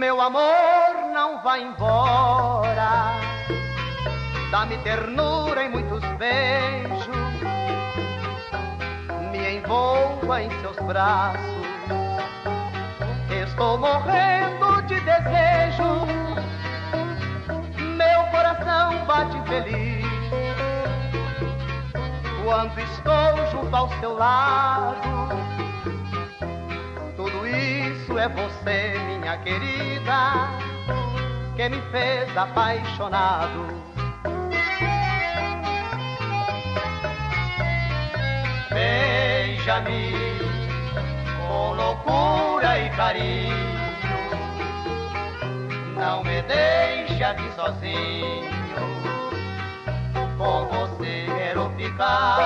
Meu amor, não vai embora. Dá-me ternura e muitos beijos. Me envolva em seus braços. Estou morrendo de desejo. Meu coração bate feliz. Quando estou junto ao seu lado isso é você, minha querida, que me fez apaixonado. Beija-me com loucura e carinho. Não me deixe aqui sozinho. Com você quero ficar.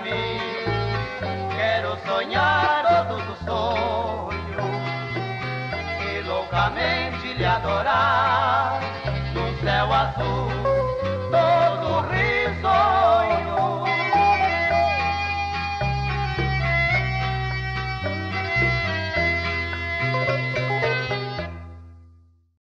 Quero sonhar todos os sonhos e loucamente lhe adorar.